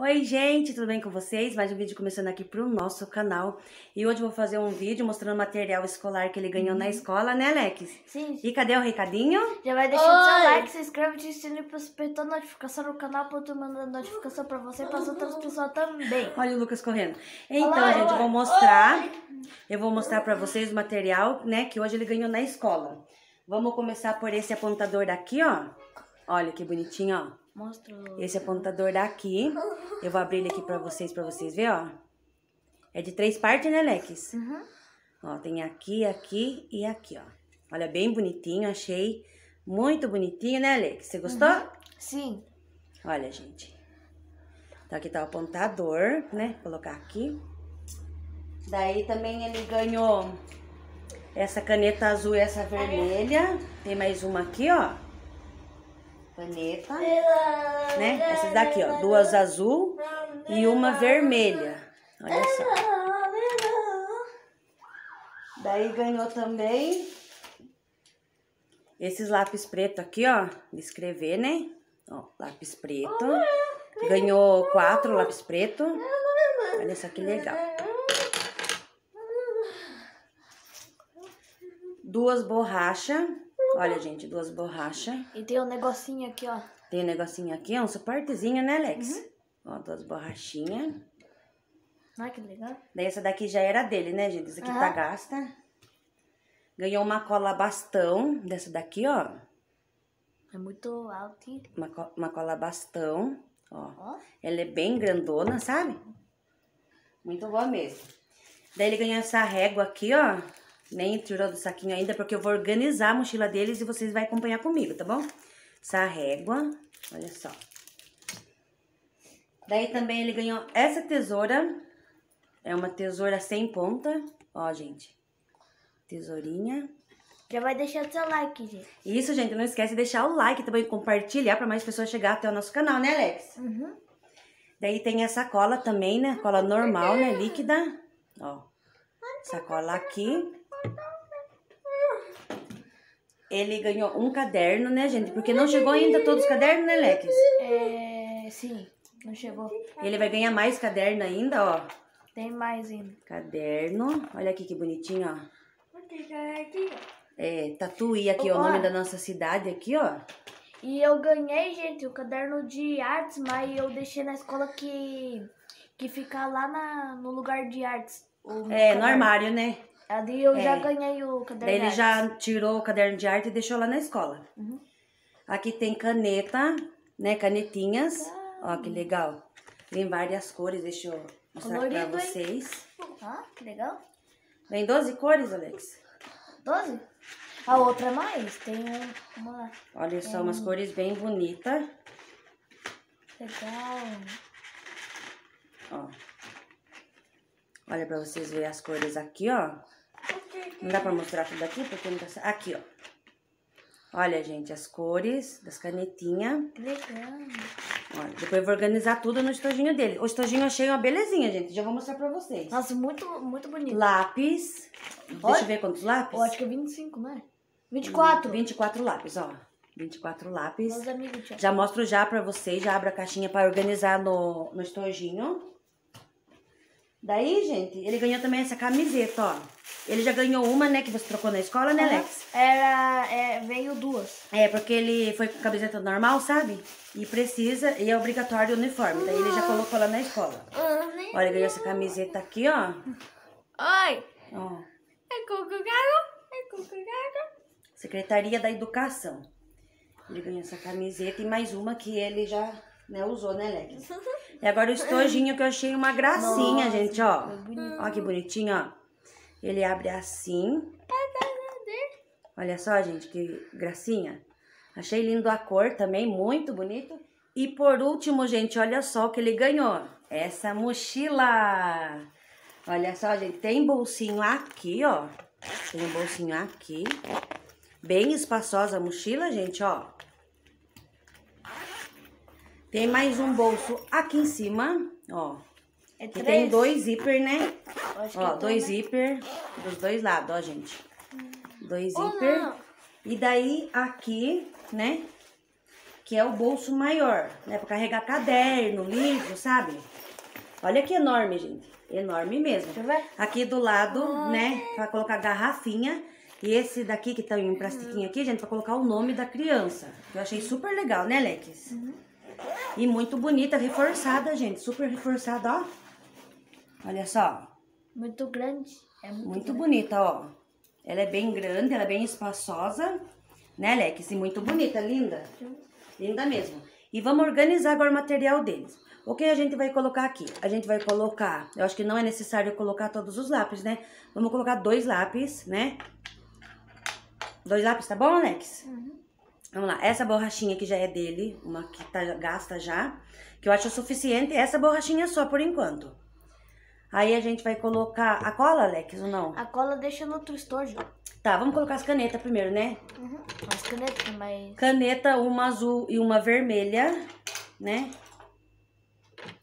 Oi, gente, tudo bem com vocês? Mais um vídeo começando aqui pro nosso canal. E hoje eu vou fazer um vídeo mostrando o material escolar que ele ganhou na escola, né, Alex? Sim. E cadê o recadinho? Já vai deixando seu Oi. like, se inscreve, te sininho pra apertar a notificação no canal pra eu tô mandando notificação pra você e para as outras pessoas também. Olha o Lucas correndo. Então, Olá, gente, eu oi. vou mostrar. Eu vou mostrar pra vocês o material, né, que hoje ele ganhou na escola. Vamos começar por esse apontador daqui, ó. Olha que bonitinho, ó. Mostra. Esse apontador daqui. Eu vou abrir ele aqui pra vocês, pra vocês verem, ó. É de três partes, né, Lex? Uhum. Ó, tem aqui, aqui e aqui, ó. Olha, bem bonitinho, achei muito bonitinho, né, Alex? Você gostou? Sim. Olha, gente. Então, aqui tá o apontador, né? Vou colocar aqui. Daí também ele ganhou essa caneta azul e essa vermelha. Tem mais uma aqui, ó. Caneta, né? Essas daqui, ó. Duas azul e uma vermelha. Olha só. Daí ganhou também esses lápis preto aqui, ó, de escrever, né? Ó, lápis preto. Ganhou quatro lápis preto. Olha só que legal. Duas borrachas. Olha, gente, duas borrachas. E tem um negocinho aqui, ó. Tem um negocinho aqui, ó, um suportezinho, né, Alex? Ó, duas borrachinhas. Olha que legal. Daí essa daqui já era dele, né, gente? Essa aqui tá Aham. gasta. Ganhou uma cola bastão dessa daqui, ó. É muito alto. hein? Uma, co- uma cola bastão, ó. Ó. Ela é bem grandona, sabe? Muito boa mesmo. Daí ele ganhou essa régua aqui, ó. Nem tirou do saquinho ainda, porque eu vou organizar a mochila deles e vocês vão acompanhar comigo, tá bom? Essa régua, olha só. Daí também ele ganhou essa tesoura. É uma tesoura sem ponta. Ó, gente. Tesourinha. Já vai deixando seu like, gente. Isso, gente, não esquece de deixar o like também, compartilhar para mais pessoas chegar até o nosso canal, né, Alex? Uhum. Daí tem essa cola também, né? Cola normal, né? Líquida. Ó. Essa cola aqui. Ele ganhou um caderno, né, gente? Porque não chegou ainda todos os cadernos, né, Lex? É. Sim. Não chegou. Ele vai ganhar mais caderno ainda, ó. Tem mais ainda. Caderno. Olha aqui que bonitinho, ó. É, Tatuí aqui, ó, o nome da nossa cidade aqui, ó. E eu ganhei, gente, o caderno de artes, mas eu deixei na escola que. que fica lá na, no lugar de artes. É, no caderno. armário, né? Ali eu já É. ganhei o caderno Daí ele já tirou o caderno de arte e deixou lá na escola. Uhum. Aqui tem caneta, né? Canetinhas. Ó, que legal. Tem várias cores, deixa eu mostrar pra Colorido, hein? vocês. Ah, que legal. Vem 12 cores, Alex. 12? A outra é mais. Tem um- uma. Olha só, umas cores bem bonitas. Legal. Ó. Olha pra vocês verem as cores aqui, ó. Não dá pra mostrar tudo aqui, porque não tá... Aqui, ó. Olha, gente, as cores das canetinhas. Que legal. Olha, depois eu vou organizar tudo no estojinho dele. O estojinho eu achei uma belezinha, gente. Já vou mostrar pra vocês. Nossa, muito, muito bonito. Lápis. Deixa Olha. eu ver quantos lápis. Eu acho que é 25, né? 24. 24 lápis, ó. 24 lápis. Meus amigos. Já mostro já pra vocês, já abro a caixinha pra organizar no, no estojinho. Daí, gente, ele ganhou também essa camiseta, ó. Ele já ganhou uma, né, que você trocou na escola, né, Alex? Era. É, veio duas. É, porque ele foi com camiseta normal, sabe? E precisa, e é obrigatório o uniforme. Daí ele já colocou lá na escola. Olha, ele ganhou essa camiseta aqui, ó. Oi! ó. É cucugago? É cucugago? Secretaria da Educação. Ele ganhou essa camiseta e mais uma que ele já né, usou, né, Lex? E agora o estojinho que eu achei uma gracinha, Nossa, gente, ó. Ó que bonitinho, ó. Ele abre assim. Olha só, gente, que gracinha. Achei lindo a cor também, muito bonito. E por último, gente, olha só o que ele ganhou. Essa mochila. Olha só, gente, tem bolsinho aqui, ó. Tem um bolsinho aqui. Bem espaçosa a mochila, gente, ó. Tem mais um bolso aqui em cima, ó. É Que tem dois zíper, né? Ó, é dois né? zíper dos dois lados, ó, gente. Dois Oh, zíper. não. E daí, aqui, né? que é o bolso maior, né? Pra carregar caderno, livro, sabe? Olha que enorme, gente. Enorme mesmo. Aqui do lado, né, pra colocar garrafinha. E esse daqui que tá em plastiquinho aqui, gente, pra colocar o nome da criança. Que eu achei super legal, né, Lex? E muito bonita, reforçada, gente. Super reforçada, ó. Olha só. Muito grande. É muito, Muito grande. bonita, ó. Ela é bem grande, ela é bem espaçosa. Né, Lex? E muito bonita, linda. Linda mesmo. E vamos organizar agora o material deles. O que a gente vai colocar aqui? A gente vai colocar, eu acho que não é necessário colocar todos os lápis, né? Vamos colocar dois lápis, né? Dois lápis, tá bom, Alex? Vamos lá, essa borrachinha que já é dele, uma que tá gasta já, que eu acho suficiente, essa borrachinha só por enquanto. Aí a gente vai colocar a cola, Alex, ou não? A cola deixa no outro estojo. Tá, vamos colocar as canetas primeiro, né? Uhum. As canetas, mas... Caneta, uma azul e uma vermelha, né?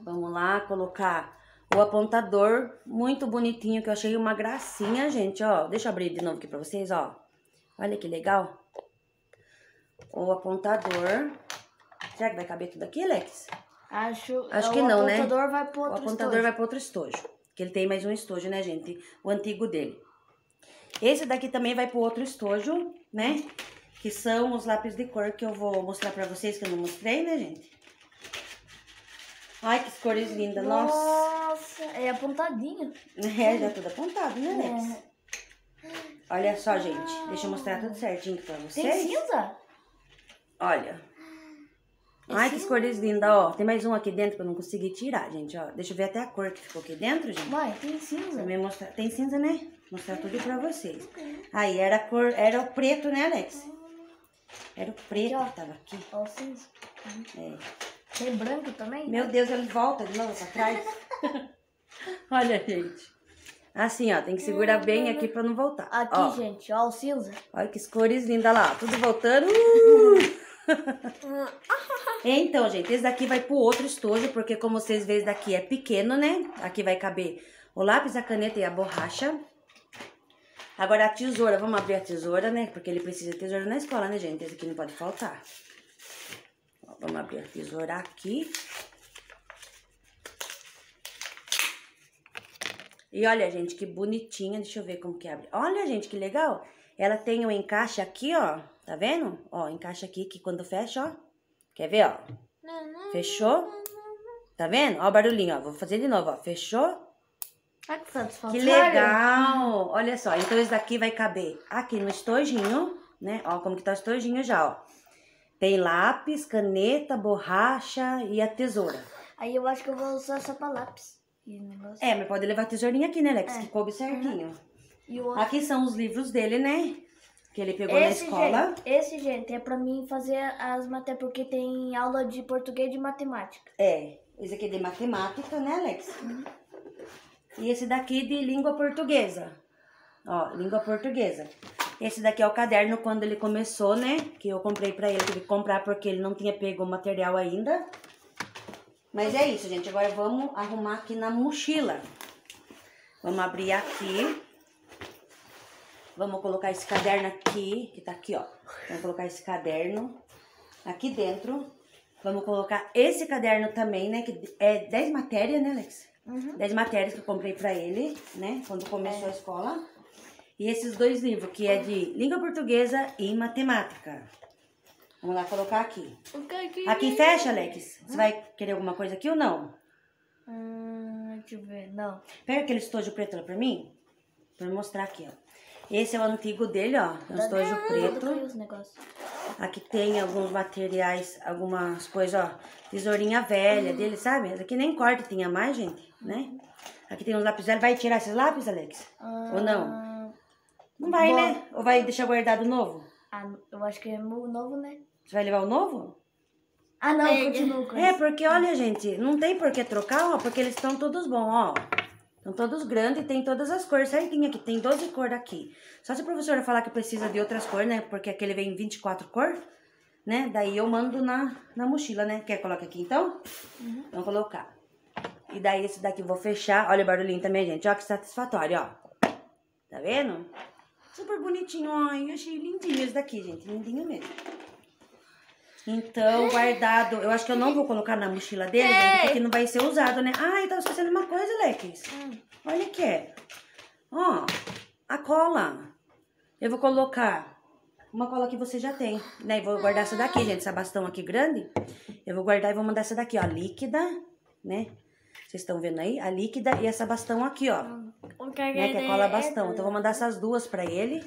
Vamos lá colocar o apontador, muito bonitinho, que eu achei uma gracinha, gente, ó. Deixa eu abrir de novo aqui pra vocês, ó. Olha que legal. O apontador. Será que vai caber tudo aqui, Lex? Acho, Acho o que não, né? apontador vai pro O outro apontador estojo. vai para outro estojo. Que ele tem mais um estojo, né, gente? O antigo dele. Esse daqui também vai para outro estojo, né? Que são os lápis de cor que eu vou mostrar pra vocês, que eu não mostrei, né, gente? Ai, que cores lindas. Nossa. Nossa, é apontadinho. É, já tudo apontado, né, Lex? Olha só, gente. Deixa eu mostrar tudo certinho pra Tem vocês. cinza? Olha. Ai, que cores lindas, ó. Tem mais um aqui dentro que eu não consegui tirar, gente, ó. Deixa eu ver até a cor que ficou aqui dentro, gente. Mãe, tem cinza. Também mostrar. Tem cinza, né? Mostrar tudo pra vocês. Aí era a cor, era o preto, né, Alex? Era o preto que tava aqui. Ó, o cinza. É. Tem branco também? Meu Deus, ele volta de novo pra trás. Olha, gente. Assim, ó, tem que segurar bem aqui pra não voltar. Aqui, ó, gente, ó, o cinza. Olha que cores lindas lá, tudo voltando. Uh! então, gente, esse daqui vai pro outro estojo, porque como vocês veem, esse daqui é pequeno, né? Aqui vai caber o lápis, a caneta e a borracha. Agora a tesoura, vamos abrir a tesoura, né? Porque ele precisa de tesoura na escola, né, gente? Esse aqui não pode faltar. Ó, vamos abrir a tesoura aqui. E olha, gente, que bonitinha. Deixa eu ver como que abre. Olha, gente, que legal. Ela tem um encaixe aqui, ó. Tá vendo? Ó, encaixe aqui que quando fecha, ó. Quer ver, ó? Fechou? Tá vendo? Ó o barulhinho, ó. Vou fazer de novo, ó. Fechou? Que legal! Olha só, então esse daqui vai caber aqui no estojinho, né? Ó, como que tá o estojinho já, ó. Tem lápis, caneta, borracha e a tesoura. Aí eu acho que eu vou usar só pra lápis. E o negócio. É, mas pode levar a tesourinha aqui, né, Lex? É. Que coube certinho. O outro. Aqui são os livros dele, né? Que ele pegou na Esse, escola. gente, esse, gente, é pra mim fazer as matérias, porque tem aula de português e de matemática. É, esse aqui é de matemática, né, Alex? E esse daqui de língua portuguesa. Ó, língua portuguesa. Esse daqui é o caderno quando ele começou, né? Que eu comprei pra ele, tive que comprar porque ele não tinha pego o material ainda. Mas é isso, gente. Agora vamos arrumar aqui na mochila. Vamos abrir aqui. Vamos colocar esse caderno aqui, que tá aqui, ó. Vamos colocar esse caderno aqui dentro. Vamos colocar esse caderno também, né? Que é 10 matérias, né, Alex? Uhum. 10 matérias que eu comprei pra ele, né? Quando É. começou a escola. E esses dois livros, que é de língua portuguesa e matemática. Vamos lá colocar aqui. Aqui fecha, Alex. Você vai querer alguma coisa aqui ou não? Hum, deixa eu ver. Não. Pega aquele estojo preto lá pra mim. Pra eu mostrar aqui, ó. Esse é o antigo dele, ó. É um estojo preto. caiu os negócios. Aqui tem alguns materiais, algumas coisas, ó. Tesourinha velha dele, sabe? Aqui nem corta tinha mais, gente, né? Aqui tem uns lápis velhos. Vai tirar esses lápis, Alex? Ou não? Ah, Não vai, né? Ou vai deixar guardado o novo? Ah, eu acho que é o novo, né? Você vai levar o novo? Ah, não, continua com É, porque olha, gente, não tem por que trocar, ó, porque eles estão todos bons, ó. Estão todos grandes e tem todas as cores certinho aqui. Tem 12 cores aqui. Só se a professora falar que precisa de outras cores, né? Porque aquele vem 24 cores, né? Daí eu mando na, na mochila, né? Quer colocar aqui então? Vamos colocar. E daí esse daqui eu vou fechar. Olha o barulhinho também, gente. Ó, que satisfatório, ó. Tá vendo? Super bonitinho, ó. Eu achei lindinho esse daqui, gente. Lindinho mesmo. Então, guardado. Eu acho que eu não vou colocar na mochila dele, gente, porque não vai ser usado, né? Ah, eu tava esquecendo uma coisa, Lex. Hum. Olha aqui. Ó, a cola. Eu vou colocar uma cola que você já tem, né? E vou guardar essa daqui, gente, essa bastão aqui grande. Eu vou guardar e vou mandar essa daqui, ó, líquida, né? Vocês estão vendo aí? A líquida e essa bastão aqui, ó. O Né? Que é cola bastão. Então, eu vou mandar essas duas pra ele.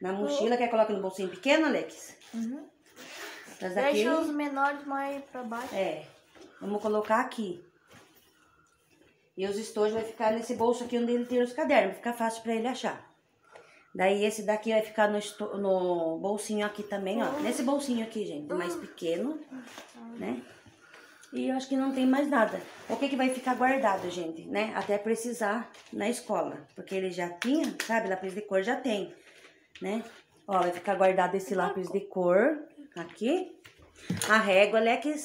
Na mochila. Quer que coloque no bolsinho pequeno, Alex? Uhum. Essas daqui... Deixa os menores mais pra baixo. É. Vamos colocar aqui. E os estojos vai ficar nesse bolso aqui onde ele tira os cadernos. Vai ficar fácil pra ele achar. Daí esse daqui vai ficar no, esto- no bolsinho aqui também, ó. Nesse bolsinho aqui, gente. Mais pequeno, né? E eu acho que não tem mais nada. O que que vai ficar guardado, gente, né? Até precisar na escola. Porque ele já tinha, sabe? Lápis de cor já tem, né? Ó, vai ficar guardado esse lápis de cor aqui. A régua, Lex,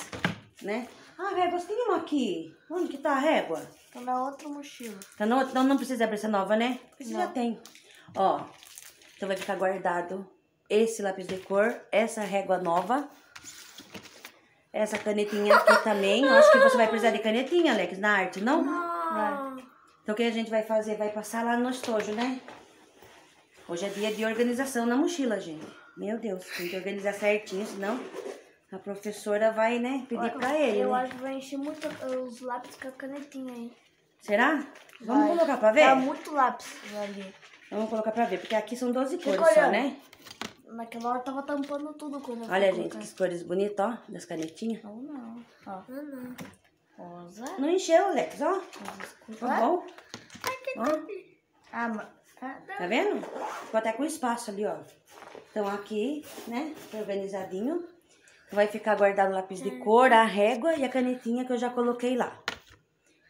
né? Ah, a régua, você tem uma aqui. Onde que tá a régua? Tô na outra mochila. Tá no, então não precisa abrir essa nova, né? Você já Não. tem. Ó, então vai ficar guardado esse lápis de cor, essa régua nova, essa canetinha aqui também. Eu acho que você vai precisar de canetinha, Alex, na arte, não? Vai. Então o que a gente vai fazer? Vai passar lá no estojo, né? Hoje é dia de organização na mochila, gente. Meu Deus, tem que organizar certinho, senão a professora vai, né, pedir pra ele, Eu né? acho que vai encher muito os lápis com a canetinha aí. Será? Vamos Vai. colocar pra ver? Tá muito lápis ali. Vamos colocar pra ver, porque aqui são 12 Fica cores só, né? Naquela hora tava tampando tudo quando Olha, gente, colocar. que cores bonitas, ó, das canetinhas. Não, não. Ó. Rosa. Não encheu, Alex, ó. Tá bom? Ó, Ah, mas... ah, tá vendo? Ficou até com espaço ali, ó. Então aqui, né, organizadinho. Vai ficar guardado o lápis de cor, a régua e a canetinha que eu já coloquei lá.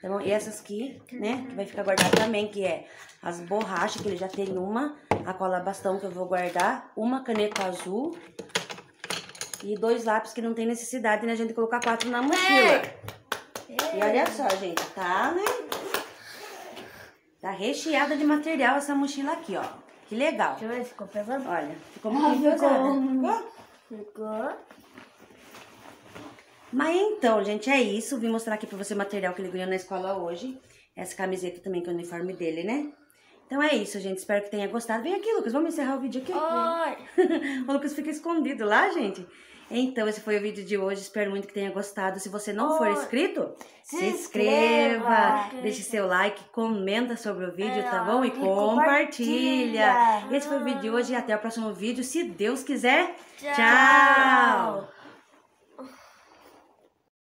Tá bom? E essas aqui, né, que vai ficar guardado também, que é as borrachas, que ele já tem uma, a cola bastão que eu vou guardar, uma caneta azul e dois lápis que não tem necessidade, né, a gente colocar quatro na mochila. E olha só, gente, tá, né? Tá recheada de material essa mochila aqui, ó. Que legal. Deixa eu ver ficou pesado. Olha, ficou muito pesada. Ficou? Ficou. Mas então, gente, é isso. Vim mostrar aqui pra você o material que ele ganhou na escola hoje. Essa camiseta também, que é o uniforme dele, né? Então é isso, gente. Espero que tenha gostado. Vem aqui, Lucas. Vamos encerrar o vídeo aqui. Oi. o Lucas fica escondido lá, gente. Então, esse foi o vídeo de hoje. Espero muito que tenha gostado. Se você não for inscrito, se, Se inscreva. inscreva. Deixe seu like, comenta sobre o vídeo, É, tá bom? E e compartilha. compartilha. Esse foi o vídeo de hoje. Até o próximo vídeo, se Deus quiser. Tchau. Tchau.